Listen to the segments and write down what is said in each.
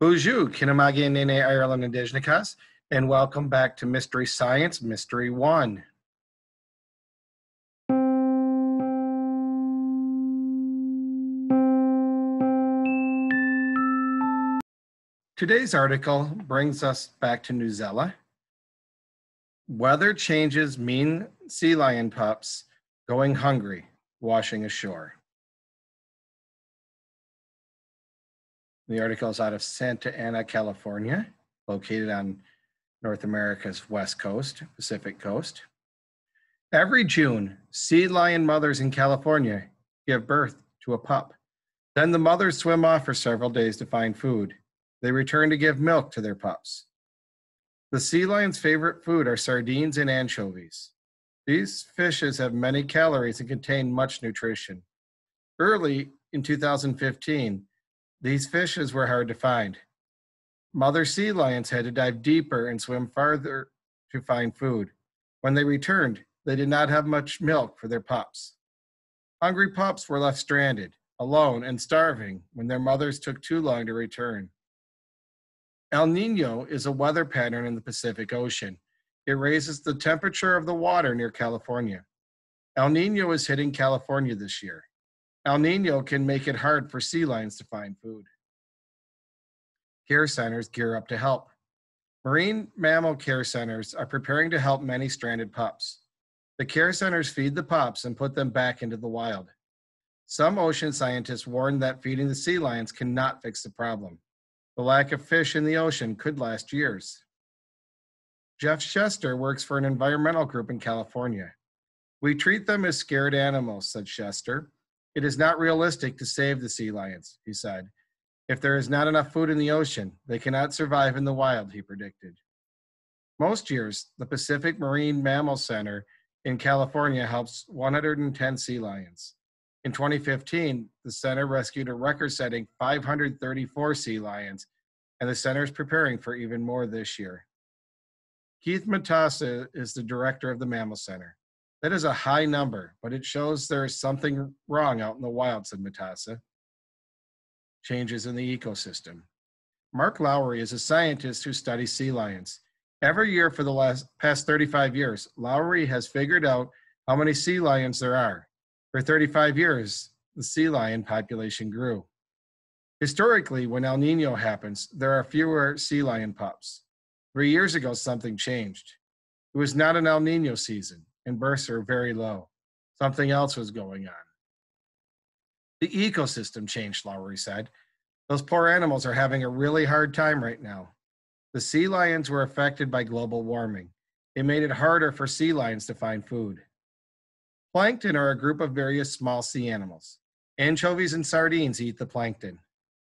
Bonjour, Kinamagi Nene Ireland Indigenicas, and welcome back to Mystery Science Mystery One. Today's article brings us back to New Zealand. Weather changes mean sea lion pups going hungry, washing ashore. The article is out of Santa Ana, California, located on North America's west coast, Pacific coast. Every June, sea lion mothers in California give birth to a pup. Then the mothers swim off for several days to find food. They return to give milk to their pups. The sea lion's favorite food are sardines and anchovies. These fishes have many calories and contain much nutrition. Early in 2015, these fishes were hard to find. Mother sea lions had to dive deeper and swim farther to find food. When they returned, they did not have much milk for their pups. Hungry pups were left stranded, alone, and starving when their mothers took too long to return. El Nino is a weather pattern in the Pacific Ocean. It raises the temperature of the water near California. El Nino is hitting California this year. El Nino can make it hard for sea lions to find food. Care centers gear up to help. Marine mammal care centers are preparing to help many stranded pups. The care centers feed the pups and put them back into the wild. Some ocean scientists warn that feeding the sea lions cannot fix the problem. The lack of fish in the ocean could last years. Jeff Chester works for an environmental group in California. We treat them as scared animals, said Chester. It is not realistic to save the sea lions, he said. If there is not enough food in the ocean, they cannot survive in the wild, he predicted. Most years, the Pacific Marine Mammal Center in California helps 110 sea lions. In 2015, the center rescued a record setting 534 sea lions, and the center is preparing for even more this year. Keith Matassa is the director of the Mammal Center. That is a high number, but it shows there is something wrong out in the wild, said Matassa. Changes in the ecosystem. Mark Lowry is a scientist who studies sea lions. Every year for the last past 35 years, Lowry has figured out how many sea lions there are. For 35 years, the sea lion population grew. Historically, when El Nino happens, there are fewer sea lion pups. Three years ago, something changed. It was not an El Nino season and births are very low. Something else was going on. The ecosystem changed, Lowry said. Those poor animals are having a really hard time right now. The sea lions were affected by global warming. It made it harder for sea lions to find food. Plankton are a group of various small sea animals. Anchovies and sardines eat the plankton.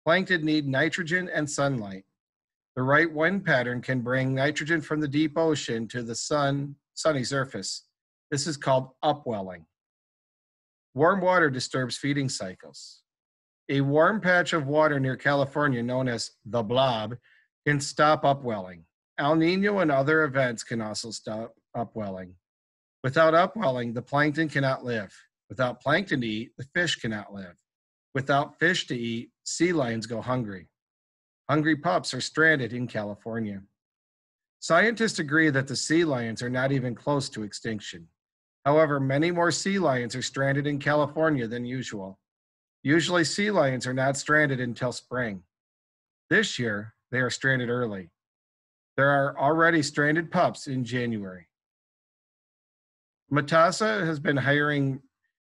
Plankton need nitrogen and sunlight. The right wind pattern can bring nitrogen from the deep ocean to the sun, sunny surface. This is called upwelling. Warm water disturbs feeding cycles. A warm patch of water near California, known as the blob, can stop upwelling. El Nino and other events can also stop upwelling. Without upwelling, the plankton cannot live. Without plankton to eat, the fish cannot live. Without fish to eat, sea lions go hungry. Hungry pups are stranded in California. Scientists agree that the sea lions are not even close to extinction. However, many more sea lions are stranded in California than usual. Usually, sea lions are not stranded until spring. This year, they are stranded early. There are already stranded pups in January. Matassa has been hiring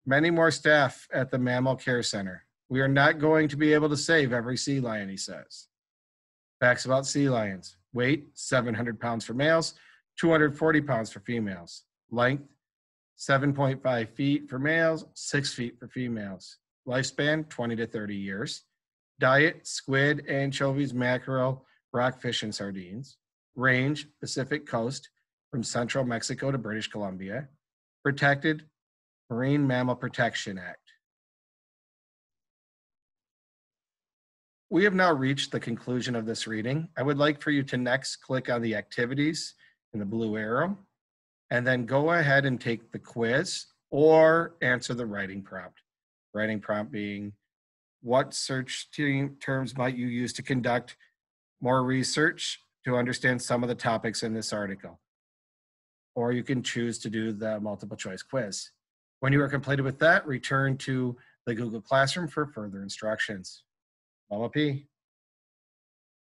many more staff at the Mammal Care Center. We are not going to be able to save every sea lion, he says. Facts about sea lions weight 700 pounds for males, 240 pounds for females. Length 7.5 feet for males, 6 feet for females. Lifespan 20 to 30 years. Diet squid, anchovies, mackerel, rockfish, and sardines. Range Pacific coast from central Mexico to British Columbia. Protected Marine Mammal Protection Act. We have now reached the conclusion of this reading. I would like for you to next click on the activities in the blue arrow and then go ahead and take the quiz or answer the writing prompt. Writing prompt being what search terms might you use to conduct more research to understand some of the topics in this article. Or you can choose to do the multiple choice quiz. When you are completed with that, return to the Google Classroom for further instructions. Mama P.